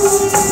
Música